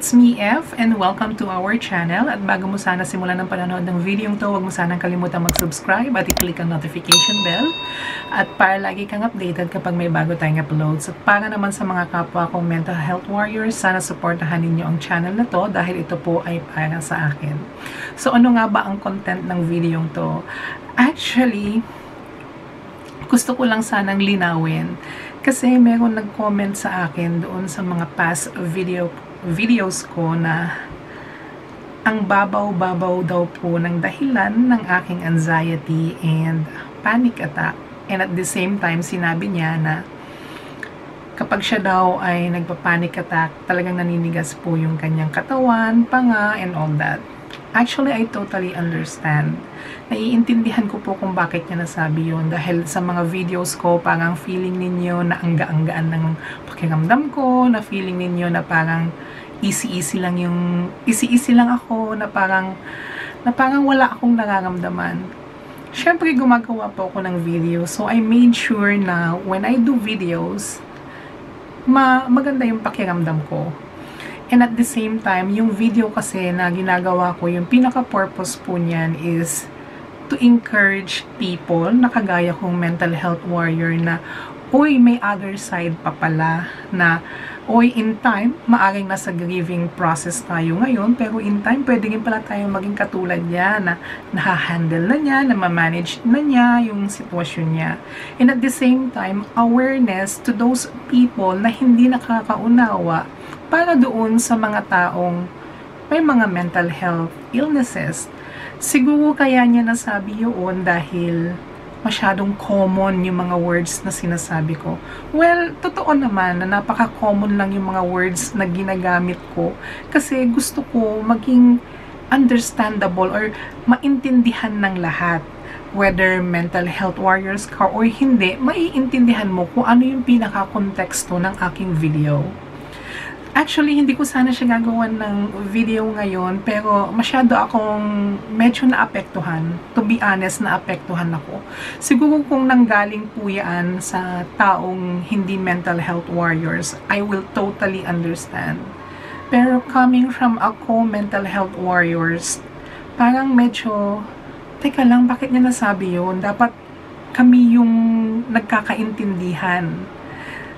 It's me, F, and welcome to our channel. At bago mo sana simulan ng panonood ng video to, huwag mo sanang kalimutan mag-subscribe at i-click ang notification bell. At para lagi kang updated kapag may bago tayong uploads. At para naman sa mga kapwa kong mental health warriors, sana supportahan ninyo ang channel na to dahil ito po ay para sa akin. So ano nga ba ang content ng video to? Actually, gusto ko lang sanang linawin kasi meron nag-comment sa akin doon sa mga past video videos ko na ang babaw-babaw daw po ng dahilan ng aking anxiety and panic attack. And at the same time, sinabi niya na kapag siya daw ay nagpa-panic attack, talagang naninigas po yung kanyang katawan, panga, and all that. Actually, I totally understand. Naiintindihan ko po kung bakit niya nasabi yun. Dahil sa mga videos ko, parang feeling ninyo na angga-anggaan ng pakiramdam ko, na feeling ninyo na parang easy-easy lang yung, easy-easy lang ako, na parang, na parang wala akong nararamdaman. Siyempre, gumagawa po ako ng video. So, I made sure na when I do videos, ma maganda yung pakiramdam ko. And at the same time, yung video kasi na ginagawa ko, yung pinaka-purpose po niyan is to encourage people na kagaya kong mental health warrior na, uy, may other side pa pala na, uy, in time, maaring nasa grieving process tayo ngayon, pero in time, pwede rin pala tayo maging katulad niya na nahahandle na niya, na ma-manage na niya yung sitwasyon niya. And at the same time, awareness to those people na hindi nakakaunawa para doon sa mga taong may mga mental health illnesses. Siguro kaya niya nasabi yun dahil masyadong common yung mga words na sinasabi ko. Well, totoo naman na napaka-common lang yung mga words na ginagamit ko kasi gusto ko maging understandable or maintindihan ng lahat whether mental health warriors ka or hindi, maiintindihan mo kung ano yung pinaka-konteksto ng aking video. Actually, hindi ko sana siya gagawan ng video ngayon, pero masyado akong medyo naapektuhan. To be honest, naapektuhan ako. Siguro kung nanggaling po yan sa taong hindi mental health warriors, I will totally understand. Pero coming from ako mental health warriors, parang medyo, teka lang, bakit niya nasabi yun? Dapat kami yung nagkakaintindihan.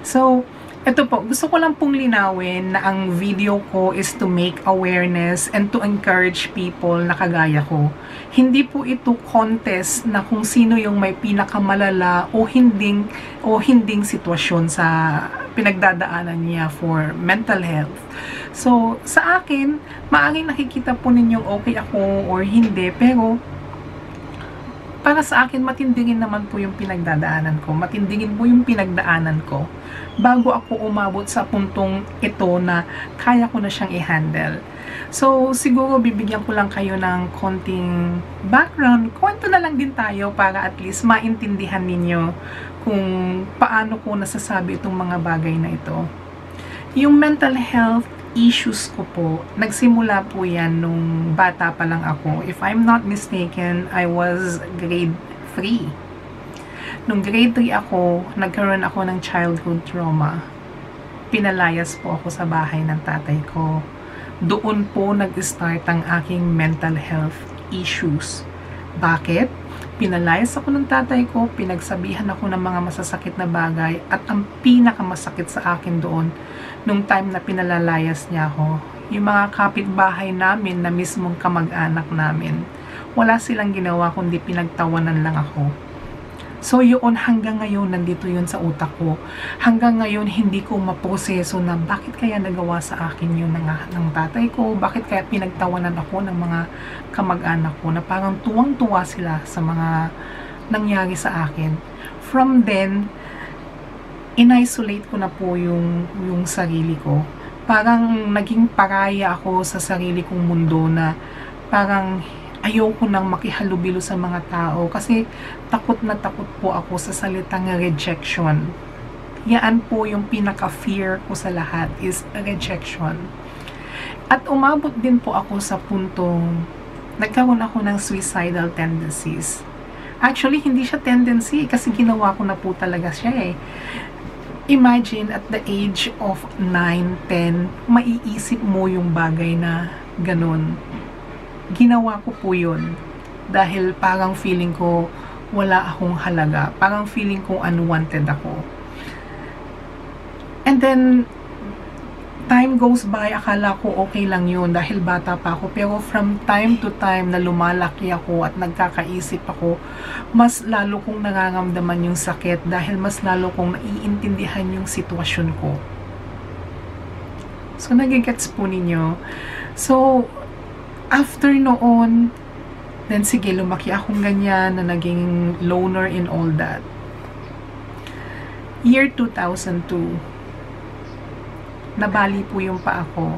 So, ito po, gusto ko lang pong linawin na ang video ko is to make awareness and to encourage people na kagaya ko. Hindi po ito contest na kung sino yung may pinakamalala o hinding, o hinding sitwasyon sa pinagdadaanan niya for mental health. So, sa akin, maaaring nakikita po ninyong okay ako or hindi, pero para sa akin, matindingin naman po yung pinagdadaanan ko. Matindingin po yung pinagdaanan ko bago ako umabot sa puntong ito na kaya ko na siyang i-handle. So, siguro bibigyan ko lang kayo ng konting background. Kwento na lang din tayo para at least maintindihan ninyo kung paano ko nasasabi itong mga bagay na ito. Yung mental health issues ko po, nagsimula po yan nung bata pa lang ako. If I'm not mistaken, I was grade 3. Nung grade 3 ako, nagkaroon ako ng childhood trauma. Pinalayas po ako sa bahay ng tatay ko. Doon po nag-start ang aking mental health issues. Bakit? Pinalayas ako ng tatay ko, pinagsabihan ako ng mga masasakit na bagay at ang pinakamasakit sa akin doon nung time na pinalalayas niya ako, yung mga kapitbahay namin na mismong kamag-anak namin, wala silang ginawa kundi pinagtawanan lang ako. So yun hanggang ngayon nandito yun sa utak ko. Hanggang ngayon hindi ko maproseso na bakit kaya nagawa sa akin yun ng, ng tatay ko, bakit kaya pinagtawanan ako ng mga kamag-anak ko na parang tuwang-tuwa sila sa mga nangyari sa akin. From then, in-isolate ko na po yung, yung sarili ko. Parang naging paraya ako sa sarili kong mundo na parang ayoko nang makihalubilo sa mga tao kasi takot na takot po ako sa salitang rejection. Yan po yung pinaka-fear ko sa lahat is rejection. At umabot din po ako sa puntong nagkaroon ako ng suicidal tendencies. Actually, hindi siya tendency kasi ginawa ko na po talaga siya eh. imagine at the age of 9, 10, maiisip mo yung bagay na ganun. Ginawa ko po yun dahil parang feeling ko wala akong halaga. Parang feeling ko unwanted ako. And then, time goes by, akala ko okay lang yun dahil bata pa ako. Pero from time to time na lumalaki ako at nagkakaisip ako, mas lalo kong nararamdaman yung sakit dahil mas lalo kong naiintindihan yung sitwasyon ko. So, nagigets po ninyo. So, after noon, then sige, lumaki akong ganyan na naging loner in all that. Year 2002, nabali po yung pa ako.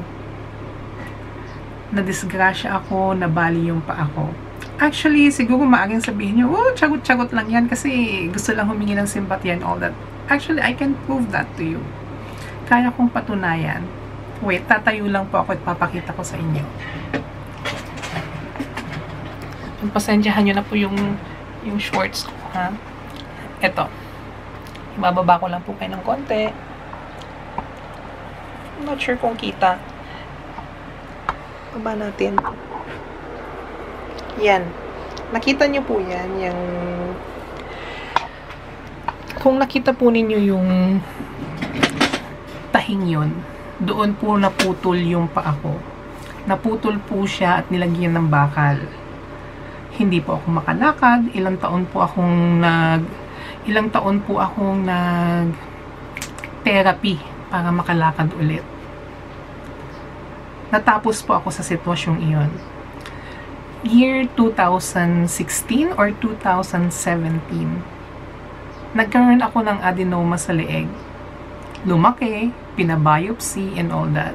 Nadisgrasya ako, nabali yung pa ako. Actually, siguro maaaring sabihin nyo, oh, chagot-chagot lang yan kasi gusto lang humingi ng sympathy and all that. Actually, I can prove that to you. Kaya kong patunayan. Wait, tatayo lang po ako at papakita ko sa inyo. Pasensyahan nyo na po yung, yung shorts ko, ha? Ito. Ibababa ko lang po kayo ng konti. I'm not sure kung kita. Baba natin. Yan. Nakita nyo po yan, yung... Kung nakita po ninyo yung tahing yun, doon po naputol yung paa ko. Naputol po siya at nilagyan ng bakal. Hindi po ako makalakad. Ilang taon po akong nag... Ilang taon po akong nag therapy para makalakad ulit. Natapos po ako sa sitwasyong iyon. Year 2016 or 2017, nagkaroon ako ng adenoma sa leeg. Lumaki, pinabiopsy, and all that.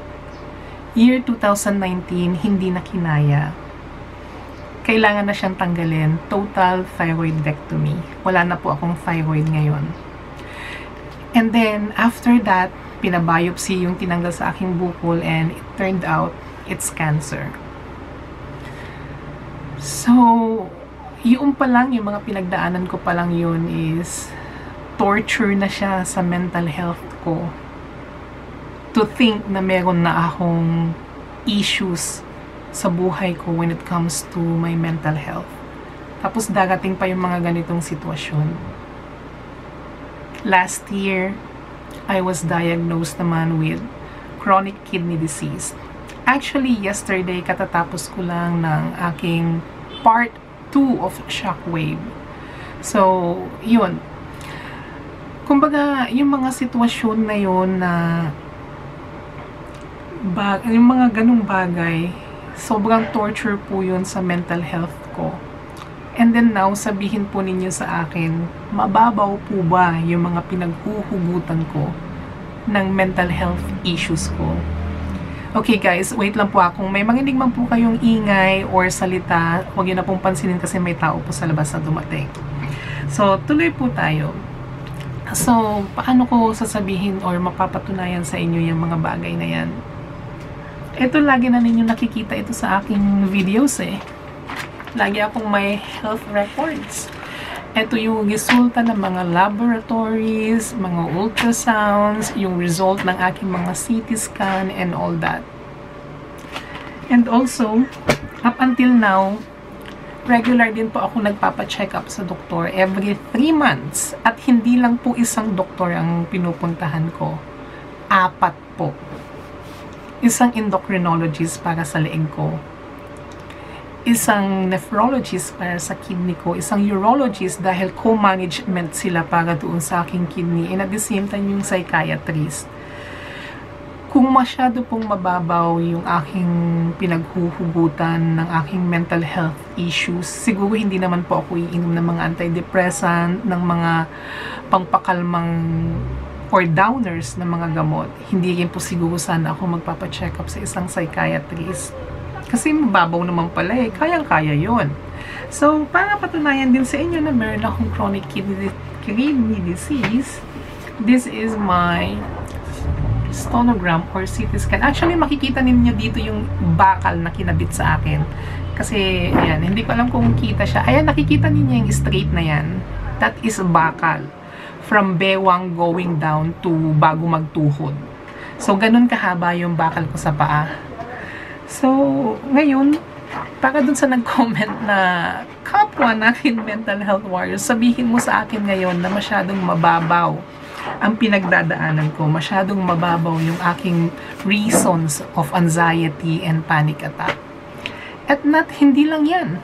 Year 2019, hindi na kinaya. Kailangan na siyang tanggalin, total thyroidectomy. Wala na po akong thyroid ngayon. And then, after that, pinabiopsy yung tinanggal sa aking bukol and it turned out it's cancer. So, yung pa lang, yung mga pinagdaanan ko pa lang yun is torture na siya sa mental health ko. To think na meron na akong issues sa buhay ko when it comes to my mental health. Tapos darating pa yung mga ganitong sitwasyon. Last year, I was diagnosed naman with chronic kidney disease. Actually, yesterday, katatapos ko lang ng aking part 2 of Shockwave. So, yun. Kumbaga, yung mga sitwasyon na yun na bag, yung mga ganung bagay, sobrang torture po yun sa mental health ko. And then now, sabihin po ninyo sa akin, mababaw po ba yung mga pinaghuhugutan ko ng mental health issues ko? Okay guys, wait lang po akong may manginig man po kayong ingay or salita, huwag yun na pong pansinin kasi may tao po sa labas na dumating. So, tuloy po tayo. So, paano ko sasabihin or mapapatunayan sa inyo yung mga bagay na yan? Ito lagi na ninyo nakikita ito sa aking videos eh lagi akong may health records. Ito yung resulta ng mga laboratories, mga ultrasounds, yung result ng aking mga CT scan and all that. And also, up until now, regular din po ako nagpapa-check up sa doktor every 3 months. At hindi lang po isang doktor ang pinupuntahan ko. Apat po. Isang endocrinologist para sa leeg ko. Isang nephrologist para sa kidney ko, isang urologist dahil co-management sila para doon sa aking kidney, and at the same time yung psychiatrist. Kung masyado pong mababaw yung aking pinaghuhugutan ng aking mental health issues, siguro hindi naman po ako iinom ng mga antidepressant, ng mga pangpakalmang or downers ng mga gamot. Hindi rin po siguro sana ako magpapacheck up sa isang psychiatrist kasi mababaw naman pala eh. Kayang-kaya yon. So, para patunayan din sa inyo na meron akong chronic kidney, kidney disease, this is my sonogram or CT scan. Actually, makikita ninyo dito yung bakal na kinabit sa akin. Kasi, ayan, hindi ko alam kung kita siya. Ayan, nakikita ninyo yung straight na yan. That is bakal from bewang going down to bago magtuhod. So, ganun kahaba yung bakal ko sa paa. So, ngayon, para dun sa nag-comment na kapwa natin mental health warriors, sabihin mo sa akin ngayon na masyadong mababaw ang pinagdadaanan ko. Masyadong mababaw yung aking reasons of anxiety and panic attack. At not, hindi lang yan.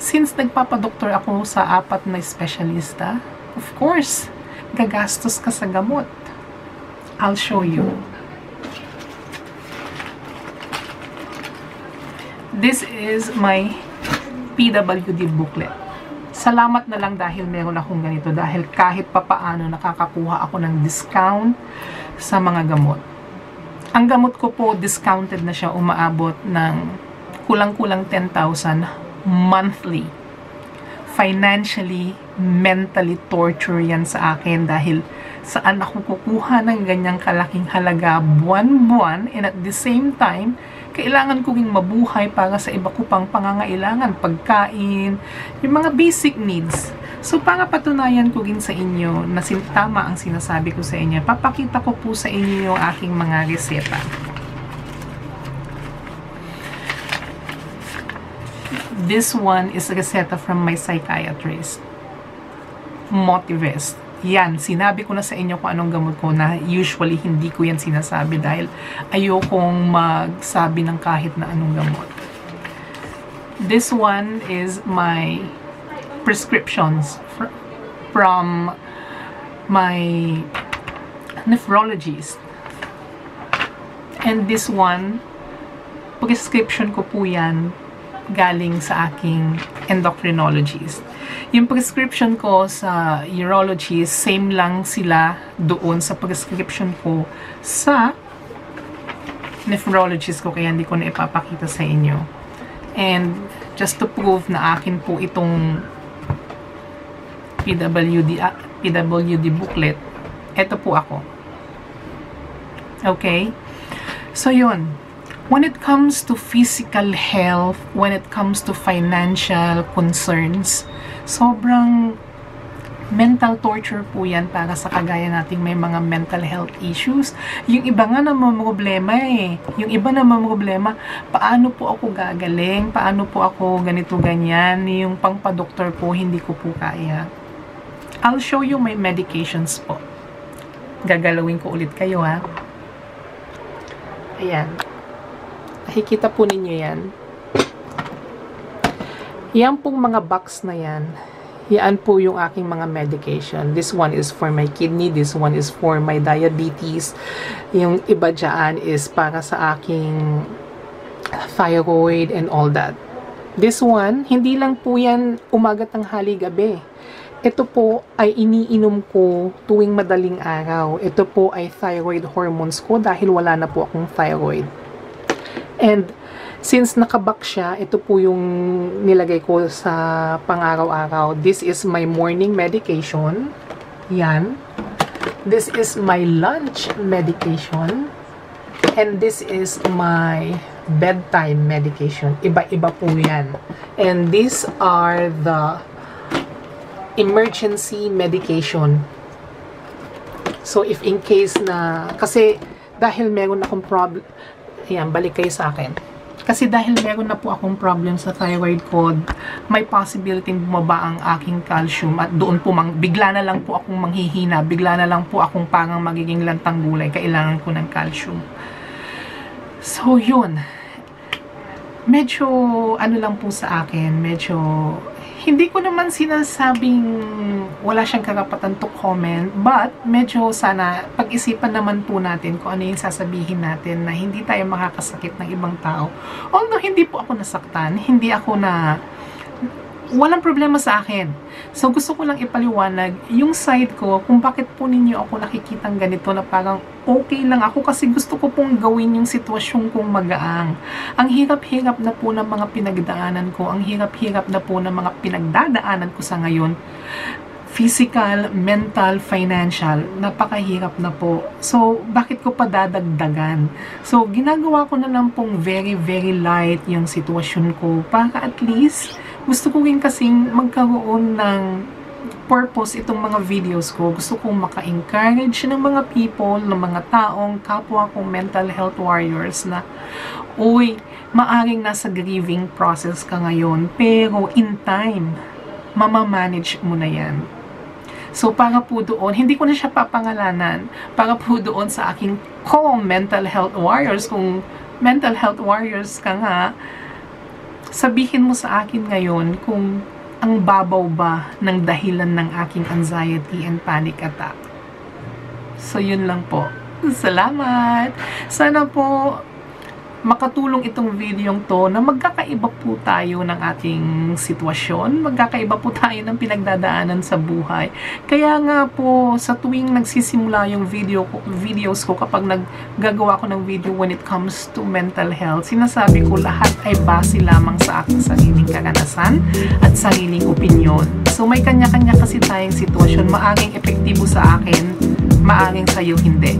Since nagpapadoktor ako sa apat na espesyalista, of course, gagastos ka sa gamot. I'll show you. This is my PWD booklet. Salamat na lang dahil meron akong ganito dahil kahit papaano nakakakuha ako ng discount sa mga gamot. Ang gamot ko po discounted na siya umaabot ng kulang-kulang 10,000 monthly. Financially, mentally torture yan sa akin dahil saan ako kukuha ng ganyang kalaking halaga buwan-buwan and at the same time, kailangan ko ring mabuhay para sa iba ko pang pangangailangan, pagkain, yung mga basic needs. So, para patunayan ko rin sa inyo na tama ang sinasabi ko sa inyo, papakita ko po sa inyo yung aking mga reseta. This one is reseta from my psychiatrist. Motivest yan, sinabi ko na sa inyo kung anong gamot ko na usually hindi ko yan sinasabi dahil ayokong magsabi ng kahit na anong gamot. This one is my prescriptions fr from my nephrologist. And this one, prescription ko po yan galing sa aking endocrinologist. Yung prescription ko sa urologist, same lang sila doon sa prescription ko sa nephrologist ko, kaya hindi ko na ipapakita sa inyo. And just to prove na akin po itong PWD, uh, PWD booklet, ito po ako. Okay? So, yun when it comes to physical health, when it comes to financial concerns, sobrang mental torture po yan para sa kagaya nating may mga mental health issues. Yung iba nga na problema eh. Yung iba na problema, paano po ako gagaling? Paano po ako ganito ganyan? Yung pangpa-doktor po, hindi ko po kaya. I'll show you my medications po. Gagalawin ko ulit kayo ha. Ayan. Nakikita po ninyo yan. Yan pong mga box na yan. Yan po yung aking mga medication. This one is for my kidney. This one is for my diabetes. Yung iba dyan is para sa aking thyroid and all that. This one, hindi lang po yan umaga tanghali gabi. Ito po ay iniinom ko tuwing madaling araw. Ito po ay thyroid hormones ko dahil wala na po akong thyroid. And since nakabak siya, ito po yung nilagay ko sa pang-araw-araw. This is my morning medication. Yan. This is my lunch medication. And this is my bedtime medication. Iba-iba po yan. And these are the emergency medication. So, if in case na, kasi dahil meron akong problem, Ayan, balik kayo sa akin. Kasi dahil meron na po akong problem sa thyroid ko, may possibility bumaba ang aking calcium at doon po mang, bigla na lang po akong manghihina, bigla na lang po akong parang magiging lantang gulay, kailangan ko ng calcium. So, yun. Medyo, ano lang po sa akin, medyo hindi ko naman sinasabing wala siyang karapatan to comment, but medyo sana pag-isipan naman po natin kung ano yung sasabihin natin na hindi tayo makakasakit ng ibang tao. Although hindi po ako nasaktan, hindi ako na walang problema sa akin. So, gusto ko lang ipaliwanag yung side ko kung bakit po ninyo ako nakikitang ganito na parang okay lang ako kasi gusto ko pong gawin yung sitwasyon kong magaang. Ang hirap-hirap na po ng mga pinagdaanan ko, ang hirap-hirap na po ng mga pinagdadaanan ko sa ngayon physical, mental, financial, napakahirap na po. So, bakit ko pa dadagdagan? So, ginagawa ko na lang pong very, very light yung sitwasyon ko para at least gusto ko rin kasing magkaroon ng purpose itong mga videos ko. Gusto kong maka-encourage ng mga people, ng mga taong kapwa kong mental health warriors na, uy, maaring nasa grieving process ka ngayon, pero in time, mamamanage mo na yan. So, para po doon, hindi ko na siya papangalanan, para po doon sa aking co-mental health warriors, kung mental health warriors ka nga, sabihin mo sa akin ngayon kung ang babaw ba ng dahilan ng aking anxiety and panic attack. So, yun lang po. Salamat! Sana po makatulong itong video to na magkakaiba po tayo ng ating sitwasyon, magkakaiba po tayo ng pinagdadaanan sa buhay. Kaya nga po, sa tuwing nagsisimula yung video ko, videos ko kapag naggagawa ko ng video when it comes to mental health, sinasabi ko lahat ay base lamang sa aking sariling karanasan at sariling opinion. So may kanya-kanya kasi tayong sitwasyon, maaaring epektibo sa akin, maaaring sa'yo hindi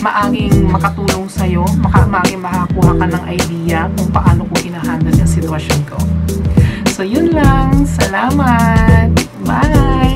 maanging makatulong sa'yo, maka, maanging makakuha ka ng idea kung paano ko inahandle yung sitwasyon ko. So, yun lang. Salamat! Bye!